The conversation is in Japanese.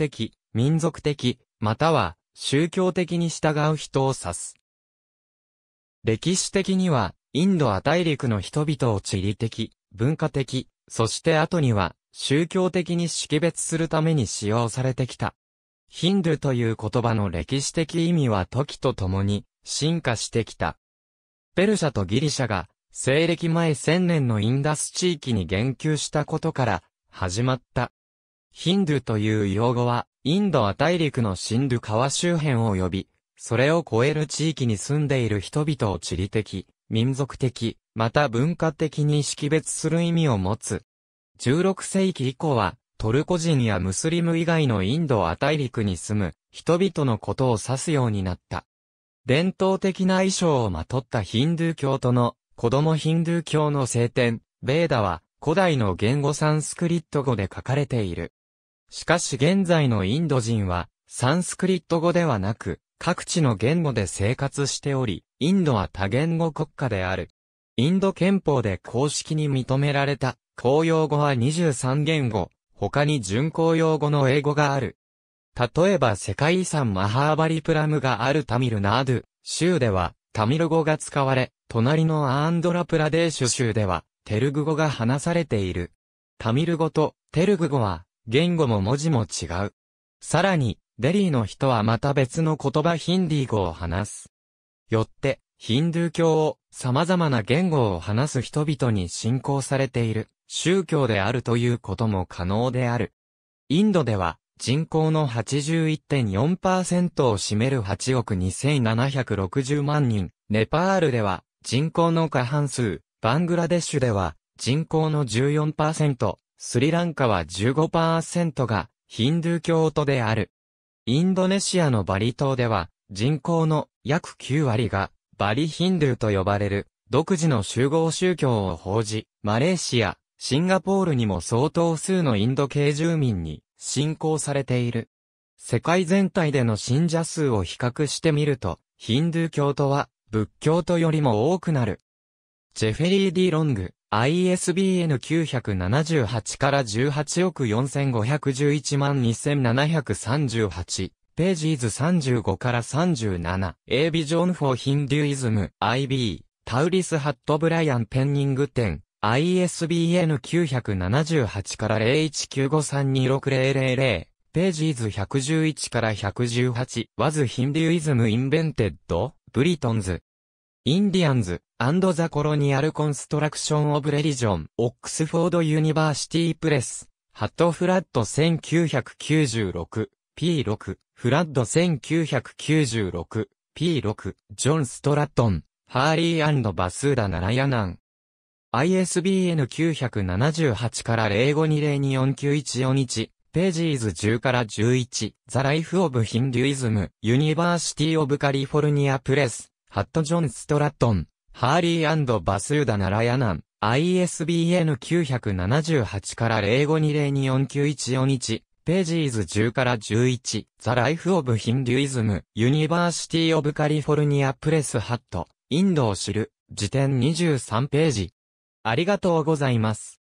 的、民族的、または宗教的に従う人を指す。歴史的には、インド亜大陸の人々を地理的、文化的、そして後には、宗教的に識別するために使用されてきた。ヒンドゥという言葉の歴史的意味は時とともに進化してきた。ペルシャとギリシャが西暦前1000年のインダス地域に言及したことから始まった。ヒンドゥという用語はインド亜大陸のシンドゥ川周辺を呼び、それを超える地域に住んでいる人々を地理的、民族的、また文化的に識別する意味を持つ。16世紀以降は、トルコ人やムスリム以外のインド亜大陸に住む人々のことを指すようになった。伝統的な衣装をまとったヒンドゥー教徒の子供ヒンドゥー教の聖典、ベーダは古代の言語サンスクリット語で書かれている。しかし現在のインド人はサンスクリット語ではなく各地の言語で生活しており、インドは多言語国家である。インド憲法で公式に認められた公用語は23言語、他に準公用語の英語がある。例えば世界遺産マハーバリプラムがあるタミルナードゥ州ではタミル語が使われ、隣のアンドラプラデーシュ州ではテルグ語が話されている。タミル語とテルグ語は言語も文字も違う。さらに、デリーの人はまた別の言葉ヒンディー語を話す。よって、ヒンドゥー教を様々な言語を話す人々に信仰されている宗教であるということも可能である。インドでは人口の81.4%を占める8億2760万人、ネパールでは人口の過半数、バングラデシュでは人口の14%、スリランカは15%がヒンドゥー教徒である。インドネシアのバリ島では、人口の約9割がバリヒンドゥーと呼ばれる独自の集合宗教を報じ、マレーシア、シンガポールにも相当数のインド系住民に信仰されている。世界全体での信者数を比較してみると、ヒンドゥー教徒は仏教徒よりも多くなる。ジェフェリー・ディ・ロング、ISBN 978から18億4511万2738ページーズ35から37 A ビジョンフォーヒンデュイズム IB タウリス・ハット・ブライアン・ペンニングトン ISBN 978から0195326000 pages 111から118 Was Hinduism Invented? Britons, Indians, and the Colonial Construction of Religion、Oxford University Press、ハットフラット1996、P6、フラッド1996、P6、ジョン・ストラットン、ハーリーバスーダ・ナラヤナン。ISBN 978から0520249141、 pages 10から11、 The Life of Hinduism、University of California Press、ハット・ジョン・ストラットン、ハーリーバスーダ・ナラヤナン、ISBN 978から0520249141、ページーズ10から11、ザ・ライフ・オブ・ヒンデュイズム、ユニバーシティ・オブ・カリフォルニア・プレス・ハット、インドを知る、辞典23ページ。ありがとうございます。